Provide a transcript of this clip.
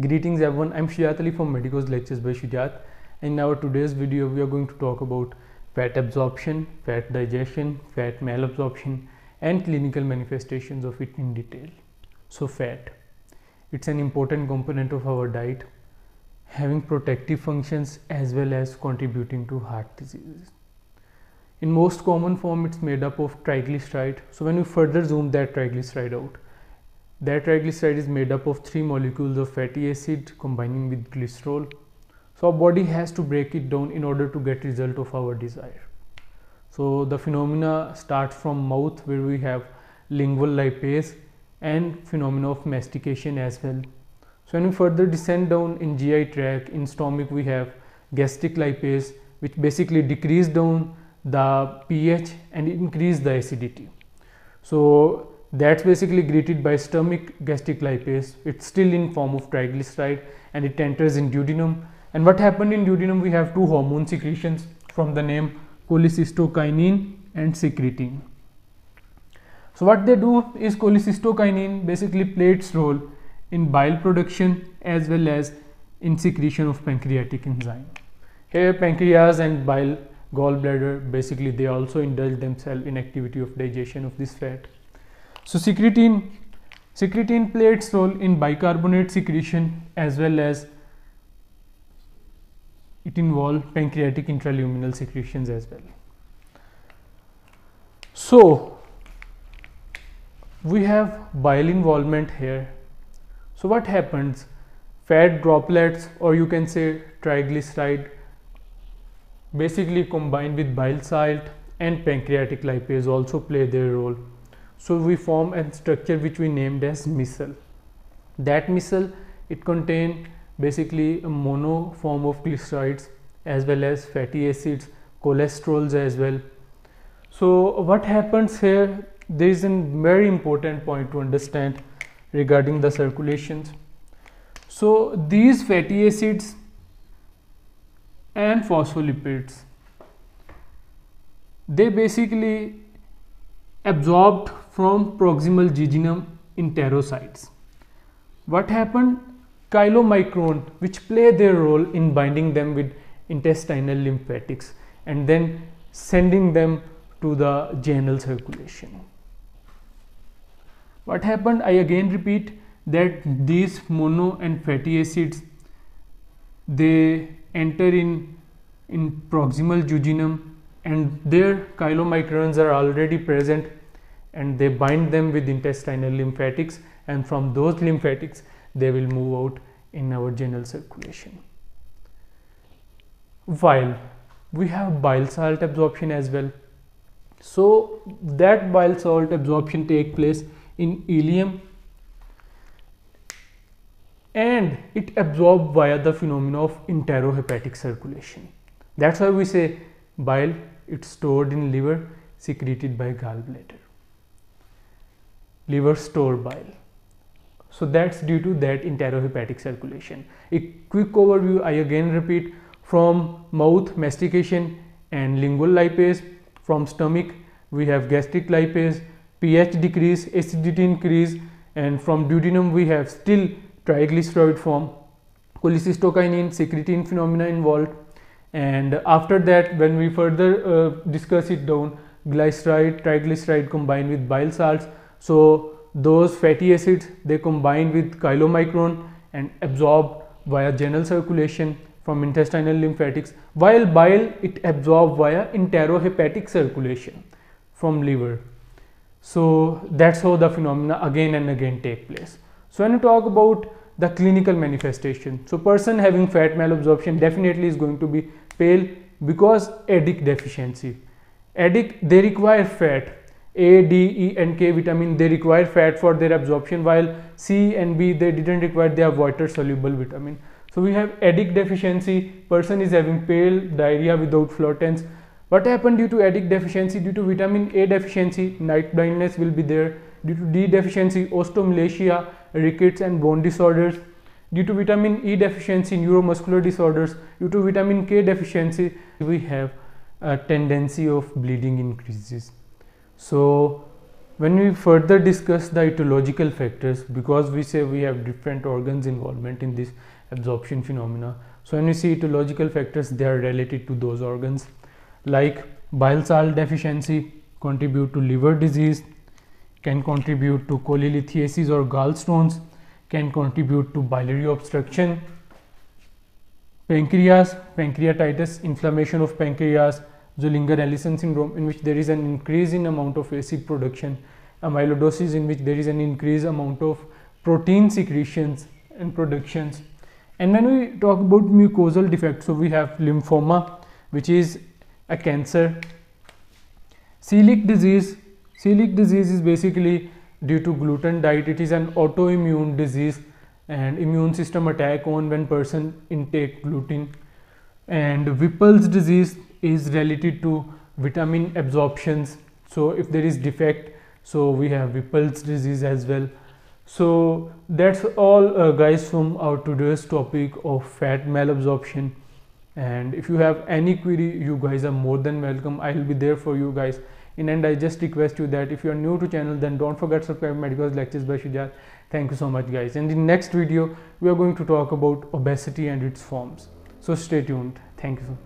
Greetings everyone, I'm Shujaat Ali from Medicos Lectures by Shujaat. In our today's video, we are going to talk about fat absorption, fat digestion, fat malabsorption and clinical manifestations of it in detail. So fat, it's an important component of our diet, having protective functions as well as contributing to heart diseases. In most common form, it's made up of triglyceride. So when we further zoom that triglyceride out, that triglyceride is made up of three molecules of fatty acid combining with glycerol. So our body has to break it down in order to get result of our desire. So the phenomena starts from mouth where we have lingual lipase and phenomena of mastication as well. So when we further descend down in GI tract, in stomach we have gastric lipase which basically decrease down the pH and increase the acidity. So that's basically greeted by stomach gastric lipase. It's still in form of triglyceride and it enters in duodenum. And what happened in duodenum? We have two hormone secretions from the name cholecystokinin and secretin. So what they do is cholecystokinin basically plays its role in bile production as well as in secretion of pancreatic enzyme. Here pancreas and bile gallbladder basically they also indulge themselves in activity of digestion of this fat so secretin, secretin plays its role in bicarbonate secretion as well as it involves pancreatic intraluminal secretions as well. So we have bile involvement here. So what happens? Fat droplets or you can say triglyceride basically combined with bile salt and pancreatic lipase also play their role so we form a structure which we named as micelle. that micelle it contain basically a mono form of glycerides as well as fatty acids cholesterols as well. So what happens here? There is a very important point to understand regarding the circulations. So these fatty acids and phospholipids they basically absorbed from proximal jejunum enterocytes. What happened? Chylomicron which play their role in binding them with intestinal lymphatics and then sending them to the general circulation. What happened? I again repeat that these mono and fatty acids they enter in in proximal jejunum and their chylomicrons are already present and they bind them with intestinal lymphatics and from those lymphatics they will move out in our general circulation. While we have bile salt absorption as well. So that bile salt absorption take place in ileum and it absorbed via the phenomena of enterohepatic circulation. That's why we say bile it's stored in liver secreted by gallbladder liver store bile. So that's due to that enterohepatic circulation. A quick overview, I again repeat, from mouth mastication and lingual lipase, from stomach we have gastric lipase, pH decrease, acidity increase and from duodenum we have still triglyceride form, cholecystokinin, secretin phenomena involved and after that when we further uh, discuss it down glyceride, triglyceride combined with bile salts so those fatty acids they combine with chylomicron and absorb via general circulation from intestinal lymphatics while bile it absorb via enterohepatic circulation from liver. So that's how the phenomena again and again take place. So when you talk about the clinical manifestation, so person having fat malabsorption definitely is going to be pale because ADEK deficiency. ADEK they require fat a, D, E and K vitamin they require fat for their absorption while C and B they didn't require they have water soluble vitamin. So we have ADEK deficiency, person is having pale diarrhea without floatants. What happened due to ADEK deficiency? Due to vitamin A deficiency, night blindness will be there. Due to D deficiency, osteomalacia, rickets and bone disorders. Due to vitamin E deficiency, neuromuscular disorders. Due to vitamin K deficiency, we have a tendency of bleeding increases. So when we further discuss the etiological factors because we say we have different organs involvement in this absorption phenomena so when we see etiological factors they are related to those organs. Like bile salt deficiency contribute to liver disease can contribute to cholelithiasis or gallstones can contribute to biliary obstruction pancreas pancreatitis inflammation of pancreas Zollinger-Ellison syndrome in which there is an increase in amount of acid production, amyloidosis in which there is an increased amount of protein secretions and productions. And when we talk about mucosal defects, so we have lymphoma, which is a cancer. Celiac disease, celiac disease is basically due to gluten diet. It is an autoimmune disease and immune system attack on when person intake gluten. And Whipple's disease is related to vitamin absorptions. So if there is defect so we have Whipple's disease as well. So that's all uh, guys from our today's topic of fat malabsorption. And if you have any query you guys are more than welcome. I will be there for you guys. In end i just request you that if you are new to channel then don't forget to subscribe medicos lectures by Shujaat. thank you so much guys. And in the next video we are going to talk about obesity and its forms so stay tuned. Thank you